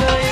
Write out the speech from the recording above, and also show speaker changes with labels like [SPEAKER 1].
[SPEAKER 1] गए